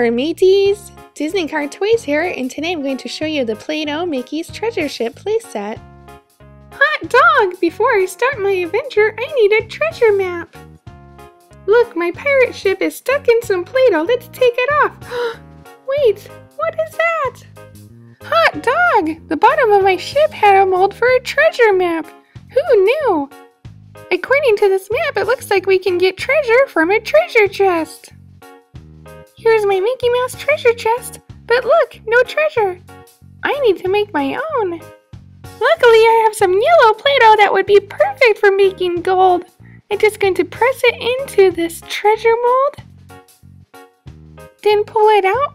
Arr, mateys! Disney Car Toys here, and today I'm going to show you the Play-Doh Mickey's Treasure Ship playset. Hot dog! Before I start my adventure, I need a treasure map! Look, my pirate ship is stuck in some Play-Doh. Let's take it off. Wait, what is that? Hot dog! The bottom of my ship had a mold for a treasure map. Who knew? According to this map, it looks like we can get treasure from a treasure chest. Here's my Mickey Mouse treasure chest, but look, no treasure. I need to make my own. Luckily, I have some yellow Play-Doh that would be perfect for making gold. I'm just going to press it into this treasure mold. Then pull it out.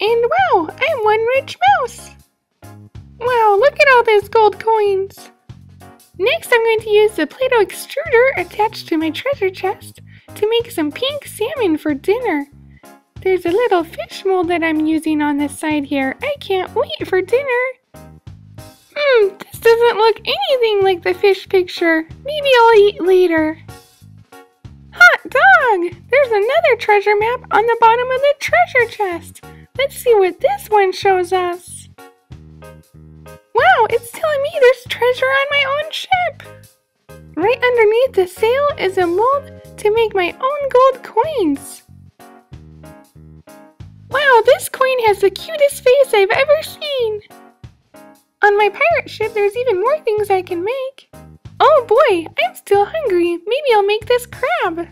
And wow, I'm one rich mouse. Wow, look at all those gold coins. Next, I'm going to use the Play-Doh extruder attached to my treasure chest to make some pink salmon for dinner. There's a little fish mold that I'm using on this side here. I can't wait for dinner. Hmm, this doesn't look anything like the fish picture. Maybe I'll eat later. Hot dog! There's another treasure map on the bottom of the treasure chest. Let's see what this one shows us. Wow, it's telling me there's treasure on my own ship. Right underneath the sail is a mold to make my own gold coins. Wow, this coin has the cutest face I've ever seen. On my pirate ship, there's even more things I can make. Oh boy, I'm still hungry. Maybe I'll make this crab.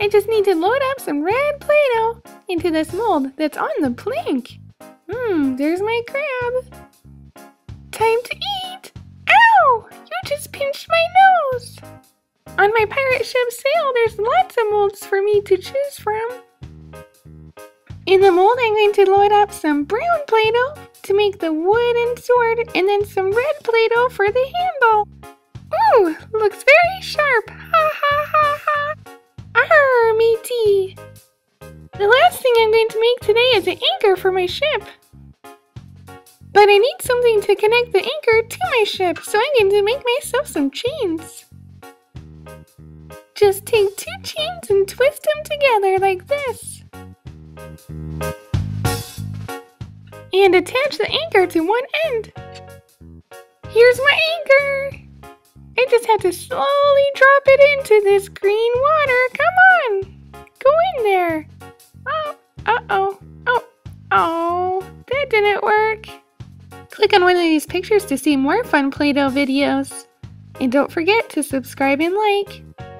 I just need to load up some red Play-Doh into this mold that's on the plank. Hmm, there's my crab. Time to eat! On my pirate ship sail, there's lots of molds for me to choose from. In the mold, I'm going to load up some brown Play-Doh to make the wooden sword and then some red Play-Doh for the handle. Ooh, looks very sharp. Ha ha ha ha. Arr, matey. The last thing I'm going to make today is an anchor for my ship. But I need something to connect the anchor to my ship, so I'm going to make myself some chains. Just take two chains and twist them together like this. And attach the anchor to one end. Here's my anchor! I just have to slowly drop it into this green water. Come on! Go in there! Oh, uh-oh. Oh, oh, that didn't work. Click on one of these pictures to see more fun Play-Doh videos. And don't forget to subscribe and like.